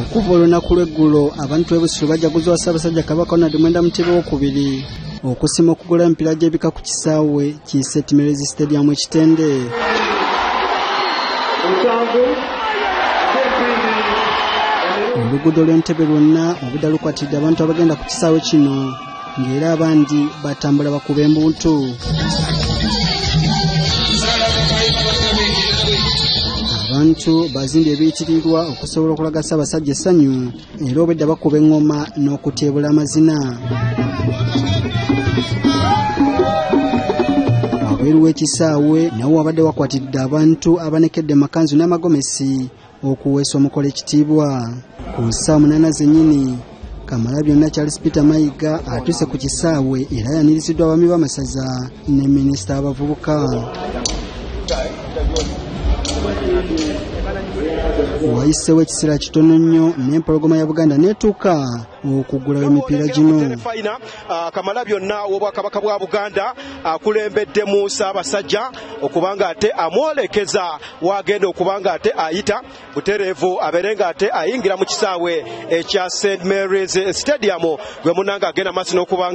okuva olunaku lw'eggulo abantu b'ebusiro bajaguza wa ssaabasajja kabaka onad mwenda mutebe wokubiri okusima okugula emipiira gy'ebika ku kisaawe kiyise timerezi stadium ekitende oluguudo lw'entebe lwonna obudde lukwatiridde abantu abagenda ku kisaawe kino ng'era abandi batambula bakuba embuntu abantu bazimbye ebiyitirirwa okusobola okulaga ssaabasajja essanyu era obwedda bakuba eŋŋoma n'okutyebula amazina. Wabweru w'ekisaawe nawo wabadde wakwatiridde abantu abanekedde makanzu n'amagomesi okuweesa omukolo ekitiibwa. Ku ssaawa munaana zennyini kamala byonna charles peter mayiga atuuse ku kisaawe era yaniriziddwa abaami b'amasaza ne minisita w'abavubuka wayiseewo ekiseera kitono nnyo n'empologoma ya buganda n'etuuka okugulawo emipiira gino. Fayina kamala byonna w'obwakabaka bwa buganda akulembeddemu ssaabasajja okuba nga ate amwolekeza wagenda okuba nga ate ayita butereevu abeere nga ate ayingira mu kisaawe ekya st marys stadium. Gwe munanga agenda maaso n'okuba